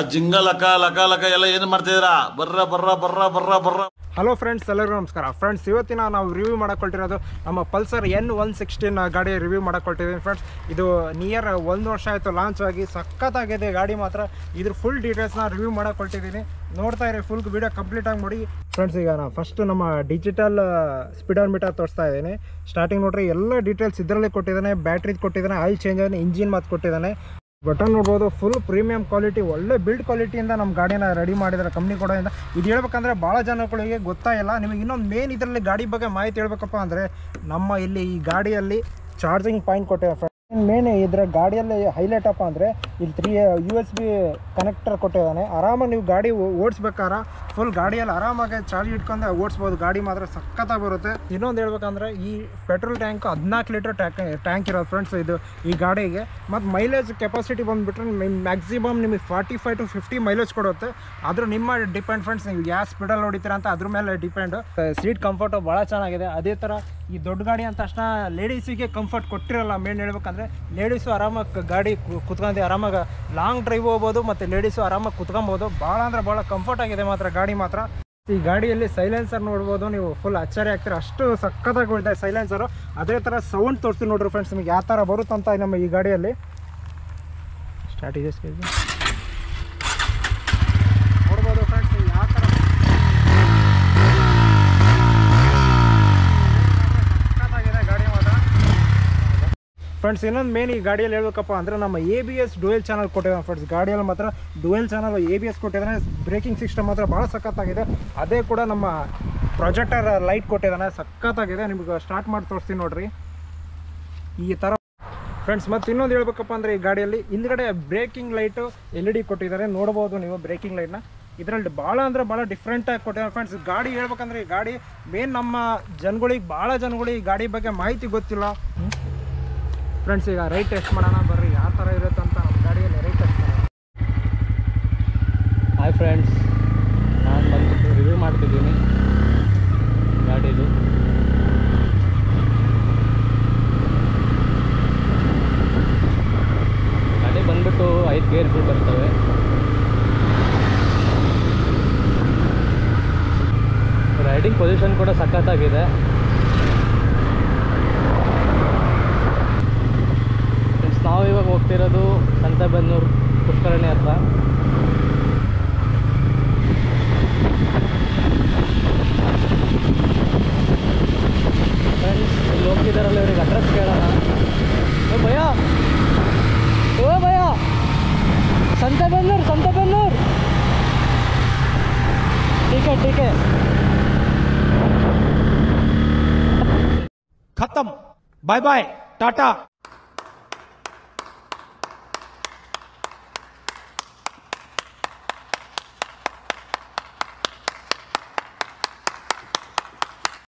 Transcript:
ಆ ಜಿಂಗ ಲಕ ಲಕ ಎಲ್ಲ ಏನ್ ಮಾಡ್ತಿದ್ದೀರಾ? ಬರ್ರ ಬರ್ರ ಬರ್ರ ಬರ್ರ ಬರ್ರ. ಹಲೋ ಫ್ರೆಂಡ್ಸ್ ಎಲ್ಲರಿಗೂ ನಮಸ್ಕಾರ. ಫ್ರೆಂಡ್ಸ್ ಇವತ್ತಿನ ನಾವು ರಿವ್ಯೂ ಮಾಡಕೊಳ್ತಿರೋದು ನಮ್ಮ ಪಲ್ಸರ್ ಎನ್ ಒನ್ ಸಿಕ್ಸ್ಟೀನ್ ಗಾಡಿ ರಿವ್ಯೂ ಮಾಡಕೊಳ್ತಿದ್ದೀನಿ ಫ್ರೆಂಡ್ಸ್ ಇದು ನಿಯರ್ ಒಂದು ವರ್ಷ ಆಯಿತು ಲಾಂಚ್ ಆಗಿ, ಸಖತ್ತಾಗಿದೆ ಗಾಡಿ ಮಾತ್ರ. ಇದ್ರ ಫುಲ್ ಡೀಟೇಲ್ಸ್ನ ರಿವ್ಯೂ ಮಾಡಕೊಳ್ತಿದ್ದೀನಿ. ನೋಡ್ತಾ ಇರಿ ಫುಲ್ ವೀಡಿಯೋ ಕಂಪ್ಲೀಟ್ ಆಗಿ ಮಾಡಿ ಫ್ರೆಂಡ್ಸ್ ಈಗ ನಾನು ಫಸ್ಟ್ ನಮ್ಮ ಡಿಜಿಟಲ್ ಸ್ಪೀಡರ್ ಮೀಟರ್ ತೋರಿಸ್ತಾ ಇದ್ದೀನಿ. ಸ್ಟಾರ್ಟಿಂಗ್ ನೋಡ್ರಿ, ಎಲ್ಲ ಡೀಟೇಲ್ಸ್ ಇದರಲ್ಲೇ ಕೊಟ್ಟಿದ್ದಾನೆ. ಬ್ಯಾಟ್ರಿದ್ ಕೊಟ್ಟಿದ್ದಾನೆ ಆಯಿಲ್ ಚೇಂಜ್ ಇಂಜಿನ್ ಮಾತು ಕೊಟ್ಟಿದ್ದಾನೆ. ಬಟನ್ ನೋಡ್ಬೋದು ಫುಲ್ ಪ್ರೀಮಿಯಂ ಕ್ವಾಲಿಟಿ ಒಳ್ಳೆ ಬಿಲ್ಡ್ ಕ್ವಾಲಿಟಿಯಿಂದ ನಮ್ಮ ಗಾಡಿನ ರೆಡಿ ಮಾಡಿದ್ದಾರೆ ಕಂಪ್ನಿ ಕೊಡೋದ್ರಿಂದ ಇದು. ಹೇಳ್ಬೇಕಂದ್ರೆ ಭಾಳ ಜನಗಳಿಗೆ ಗೊತ್ತಾಗಿಲ್ಲ ನಿಮಗೆ ಇನ್ನೊಂದು ಮೇನ್ ಇದರಲ್ಲಿ ಗಾಡಿ ಬಗ್ಗೆ ಮಾಹಿತಿ ಹೇಳ್ಬೇಕಪ್ಪ ಅಂದರೆ, ನಮ್ಮ ಇಲ್ಲಿ ಈ ಗಾಡಿಯಲ್ಲಿ ಚಾರ್ಜಿಂಗ್ ಪಾಯಿಂಟ್ ಕೊಟ್ಟಿದ್ದಾರೆ ಮೇನ್ ಇದರ ಗಾಡಿಯಲ್ಲಿ ಹೈಲೈಟ್ ಅಪ್ಪ ಅಂದರೆ ಇಲ್ಲಿ three U S B connector ಕೊಟ್ಟಿದ್ದಾನೆ. ಆರಾಮಾಗಿ ನೀವು ಗಾಡಿ ಓಡಿಸ್ಬೇಕಾರ ಫುಲ್ ಗಾಡಿಯಲ್ಲಿ ಆರಾಮಾಗಿ ಚಾರ್ಜ್ ಇಟ್ಕೊಂಡು ಓಡಿಸ್ಬೋದು. ಗಾಡಿ ಮಾತ್ರ ಸಖತ್ತಾಗಿ ಬರುತ್ತೆ. ಇನ್ನೊಂದು ಹೇಳ್ಬೇಕಂದ್ರೆ ಈ ಪೆಟ್ರೋಲ್ ಟ್ಯಾಂಕ್ ಹದಿನಾಲ್ಕು ಲೀಟರ್ ಟ್ಯಾಂಕ್ ಟ್ಯಾಂಕ್ ಇರೋದು ಫ್ರೆಂಡ್ಸ್ ಇದು ಈ ಗಾಡಿಗೆ. ಮತ್ತು ಮೈಲೇಜ್ ಕೆಪಾಸಿಟಿ ಬಂದುಬಿಟ್ರೆ ಮ್ಯಾಕ್ಸಿಮಮ್ ನಿಮಗೆ forty five to fifty mileage ಕೊಡುತ್ತೆ. ಆದರೆ ನಿಮ್ಮ ಡಿಪೆಂಡ್ ಫ್ರೆಂಡ್ಸ್ ನೀವು ಯಾವ ಸ್ಪೀಡಲ್ಲಿ ಹೊಡಿತೀರ ಅಂತ ಅದ್ರ ಮೇಲೆ ಡಿಪೆಂಡ್ ಸೀಟ್ ಕಂಫರ್ಟು ಭಾಳ ಚೆನ್ನಾಗಿದೆ. ಅದೇ ಥರ ಈ ದೊಡ್ಡ ಗಾಡಿ ಅಂತ ತಕ್ಷಣ ಲೇಡೀಸಿಗೆ ಕಂಫರ್ಟ್ ಕೊಟ್ಟಿರಲ್ಲ. ಮೇನ್ ಹೇಳ್ಬೇಕಂದ್ರೆ ಲೇಡೀಸು ಆರಾಮಾಗಿ ಗಾಡಿ ಕುತ್ಕೊಂಡು ಆರಾಮಾಗಿ ಲಾಂಗ್ ಡ್ರೈವ್ ಹೋಗ್ಬೋದು, ಮತ್ತು ಲೇಡೀಸು ಆರಾಮಾಗಿ ಕುತ್ಕೊಬೋದು. ಭಾಳ ಅಂದರೆ ಭಾಳ ಕಂಫರ್ಟ್ ಆಗಿದೆ ಮಾತ್ರ, ಗಾಡಿ ಮಾತ್ರ. ಈ ಗಾಡಿಯಲ್ಲಿ ಸೈಲೆನ್ಸರ್ ನೋಡ್ಬೋದು, ನೀವು ಫುಲ್ ಅಚ್ಚರಿ ಆಗ್ತೀರ. ಅಷ್ಟು ಸಖತ್ತಾಗಿ ಬೀಳ್ತಾ ಸೈಲೆನ್ಸರು ಅದೇ ಥರ ಸೌಂಡ್ ತೋರಿಸ್ತೀನಿ ನೋಡ್ರಿ ಫ್ರೆಂಡ್ಸ್ ನಿಮಗೆ ಯಾವ ಥರ ಬರುತ್ತಂತ ನಮ್ಮ ಈ ಗಾಡಿಯಲ್ಲಿ. ಸ್ಟಾರ್ಟ್ ಇದೆ ಸ್ಕೇಜ್ ನೋಡ್ಬೋದು ಫ್ರೆಂಡ್ಸ್ ಯಾವ ಥರ ಸಖತ್ತಾಗಿದೆ ಗಾಡಿ ಮಾತ್ರ ಫ್ರೆಂಡ್ಸ್ ಇನ್ನೊಂದು ಮೇನ್ ಈ ಗಾಡಿಯಲ್ಲಿ ಹೇಳ್ಬೇಕಪ್ಪ ಅಂದರೆ ನಮ್ಮ A B S dual channel ಕೊಟ್ಟಿದ್ದಾರೆ ಫ್ರೆಂಡ್ಸ್ ಗಾಡಿಯಲ್ಲಿ ಮಾತ್ರ dual channel A B S ಕೊಟ್ಟಿದ್ದಾನೆ ಬ್ರೇಕಿಂಗ್ ಸಿಸ್ಟಮ್ ಮಾತ್ರ ಭಾಳ ಸಖತ್ತಾಗಿದೆ. ಅದೇ ಕೂಡ ನಮ್ಮ ಪ್ರೊಜೆಕ್ಟರ್ ಲೈಟ್ ಕೊಟ್ಟಿದ್ದಾನೆ ಸಖತ್ತಾಗಿದೆ. ನಿಮ್ಗೆ ಸ್ಟಾರ್ಟ್ ಮಾಡಿ ತೋರಿಸ್ತೀನಿ ನೋಡ್ರಿ. ಈ ಥರ ಫ್ರೆಂಡ್ಸ್ ಮತ್ತು ಇನ್ನೊಂದು ಹೇಳ್ಬೇಕಪ್ಪ ಅಂದರೆ ಈ ಗಾಡಿಯಲ್ಲಿ ಹಿಂದ್ಗಡೆ braking light L E D ಕೊಟ್ಟಿದ್ದಾರೆ. ನೋಡ್ಬೋದು ನೀವು ಬ್ರೇಕಿಂಗ್ ಲೈಟ್ನ ಇದರಲ್ಲಿ ಭಾಳ ಅಂದರೆ ಭಾಳ ಡಿಫ್ರೆಂಟಾಗಿ ಕೊಟ್ಟಿದ್ದಾರೆ ಫ್ರೆಂಡ್ಸ್ ಗಾಡಿ ಹೇಳ್ಬೇಕಂದ್ರೆ ಈ ಗಾಡಿ ಮೇನ್ ನಮ್ಮ ಜನಗಳಿಗೆ ಭಾಳ ಜನಗಳಿಗೆ ಗಾಡಿ ಬಗ್ಗೆ ಮಾಹಿತಿ ಗೊತ್ತಿಲ್ಲ. ಫ್ರೆಂಡ್ಸ್ ಈಗ ರೈಟ್ ಟೆಸ್ಟ್ ಮಾಡೋಣ, ಬರ್ರಿ. ಯಾವ ಥರ ಇರುತ್ತೆ ಅಂತ ನಮ್ಮ ಗಾಡಿಯಲ್ಲಿ ರೈಟ್ ಟೆಸ್ಟ್ ಮಾಡೋಣ. ಹಾಯ್ ಫ್ರೆಂಡ್ಸ್ ನಾನು ಬಂದ್ಬಿಟ್ಟು ರಿವ್ಯೂ ಮಾಡ್ತಿದ್ದೀನಿ ಗಾಡಿದು. ಗಾಡಿ ಬಂದ್ಬಿಟ್ಟು ಐದು ಗೇರ್ಗಳು ಬರ್ತವೆ. ರೈಡಿಂಗ್ ಪೊಸಿಷನ್ ಕೂಡ ಸಖತ್ತಾಗಿದೆ ಫ್ರೆಂಡ್ಸ್ ನಾವು ಇವಾಗ ಹೋಗ್ತಿರೋದು ಸಂತೆಬೆನ್ನೂರು ಪುಷ್ಕರಣಿ ಹತ್ರ. ಫ್ರೆಂಡ್ಸ್ ಇಲ್ಲಿ ಹೋಗ್ತಿದ್ದಾರಲ್ಲ ಇವ್ರಿಗೆ ಅಡ್ರೆಸ್ ಕೇಳೋಣ. ಓ ಭಯ! ಓ ಭಯ! ಸಂತೆಬೆನ್ನೂರು ಸಂತೆಬೆನ್ನೂರು! ಟೀಕೆ ಟೀಕೆ ಖತಮ್. ಬಾಯ್ ಬಾಯ್ ಟಾಟಾ